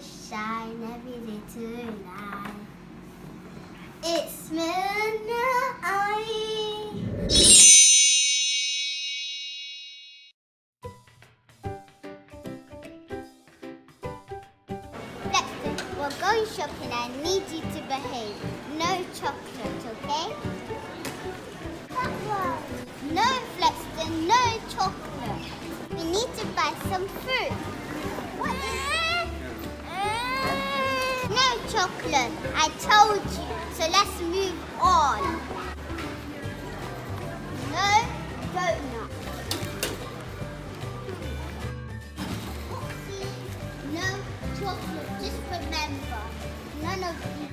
shine every little light. It's midnight. We're going shopping. I need you to behave. No chocolate, okay? No, Flextyn, no chocolate. We need to buy some fruit. What is chocolate. I told you. So let's move on. No donut. No chocolate. Just remember, none of you.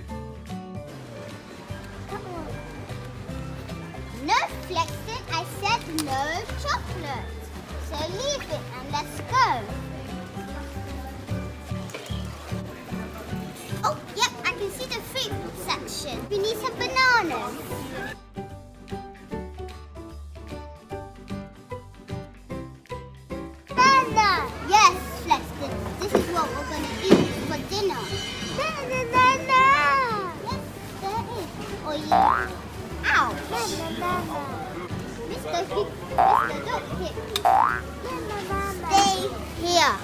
No flexing. I said no chocolate. So leave it and let's go. Some bananas. Banana! Yes, Flextyn. This is what we're going to eat for dinner. Banana! Yes, there is. Oh, yeah. Ow! Banana! Mr. Hip, Mr. Don't hit. Stay here.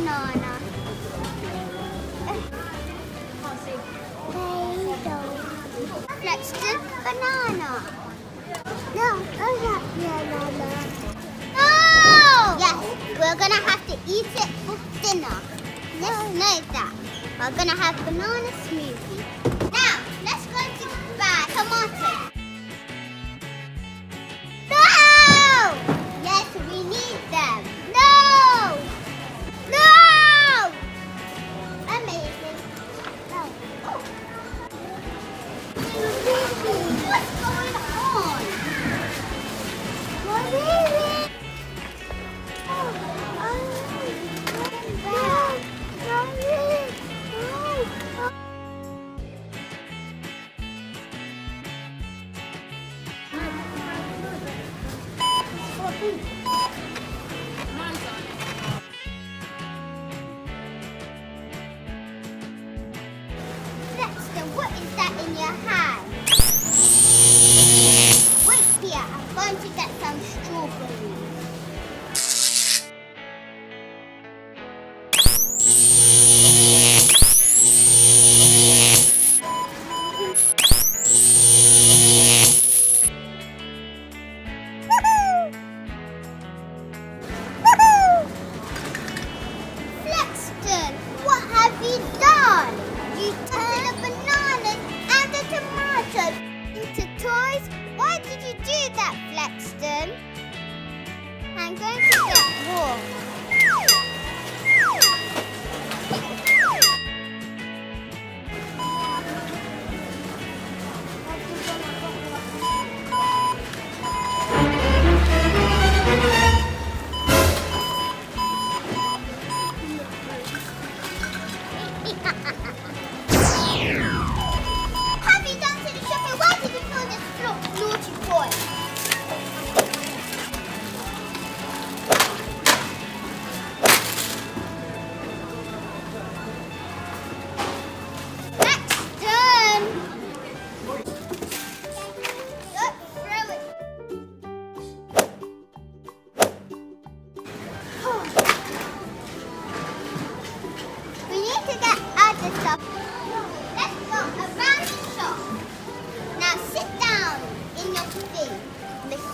Banana. Flextyn, banana. No, I got banana. No! Yes, we're gonna have to eat it for dinner. Let's know that. We're gonna have banana smoothie. 不一。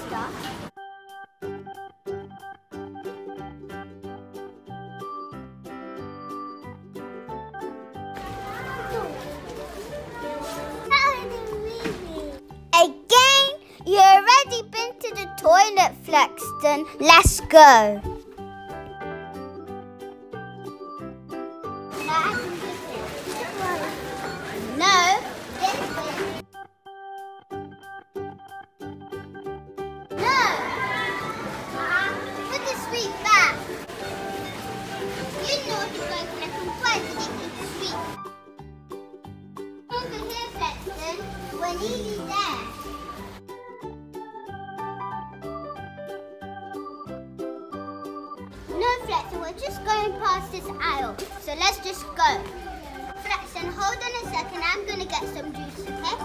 Mister. Again, you already been to the toilet, Flextyn. Let's go. No, Flex, we're just going past this aisle, so let's just go. Flextyn, hold on a second, I'm going to get some juice, okay?